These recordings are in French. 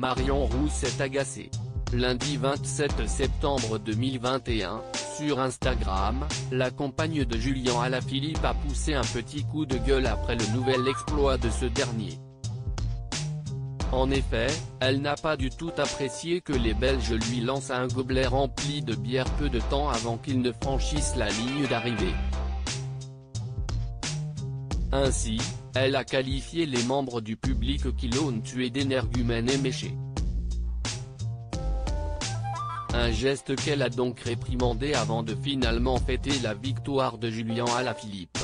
Marion Rousse est agacée. Lundi 27 septembre 2021, sur Instagram, la compagne de Julien Alaphilippe a poussé un petit coup de gueule après le nouvel exploit de ce dernier. En effet, elle n'a pas du tout apprécié que les Belges lui lancent un gobelet rempli de bière peu de temps avant qu'ils ne franchissent la ligne d'arrivée. Ainsi, elle a qualifié les membres du public qui l'ont tué d'énergumènes et méchés. Un geste qu'elle a donc réprimandé avant de finalement fêter la victoire de Julien Alaphilippe.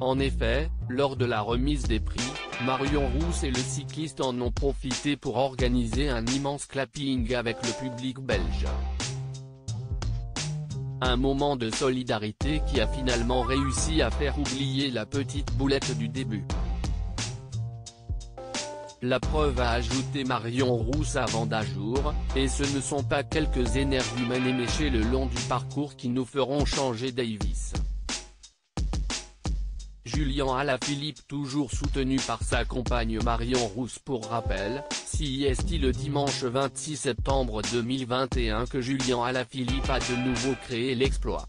En effet, lors de la remise des prix, Marion Rousse et le cycliste en ont profité pour organiser un immense clapping avec le public belge. Un moment de solidarité qui a finalement réussi à faire oublier la petite boulette du début. La preuve a ajouté Marion Rousse avant d'Ajour, et ce ne sont pas quelques énergumènes éméchés le long du parcours qui nous feront changer Davis. Julien Alaphilippe toujours soutenu par sa compagne Marion Rousse pour rappel, si est le dimanche 26 septembre 2021 que Julien Alaphilippe a de nouveau créé l'exploit?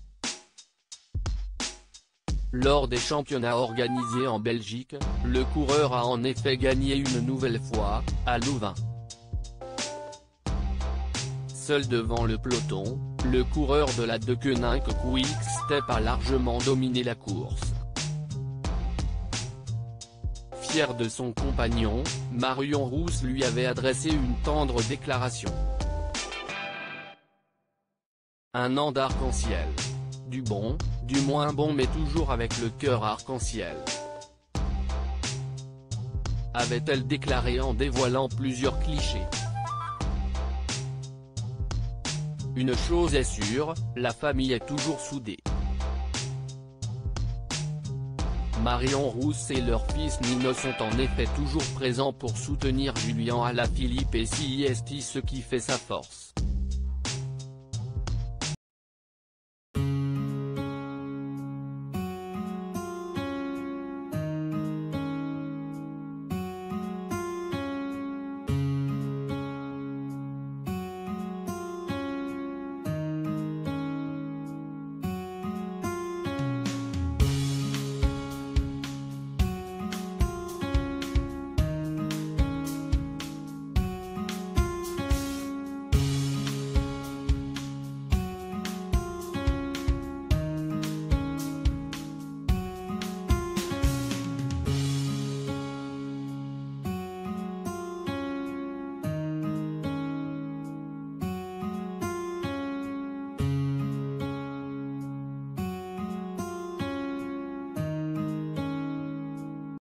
Lors des championnats organisés en Belgique, le coureur a en effet gagné une nouvelle fois, à Louvain. Seul devant le peloton, le coureur de la Deceuninck Quick Step a largement dominé la course. De son compagnon, Marion Rousse lui avait adressé une tendre déclaration. Un an d'arc-en-ciel. Du bon, du moins bon mais toujours avec le cœur arc-en-ciel. Avait-elle déclaré en dévoilant plusieurs clichés. Une chose est sûre, la famille est toujours soudée. Marion Rousse et leur fils Nino sont en effet toujours présents pour soutenir Julien Alaphilippe et CIST ce qui fait sa force.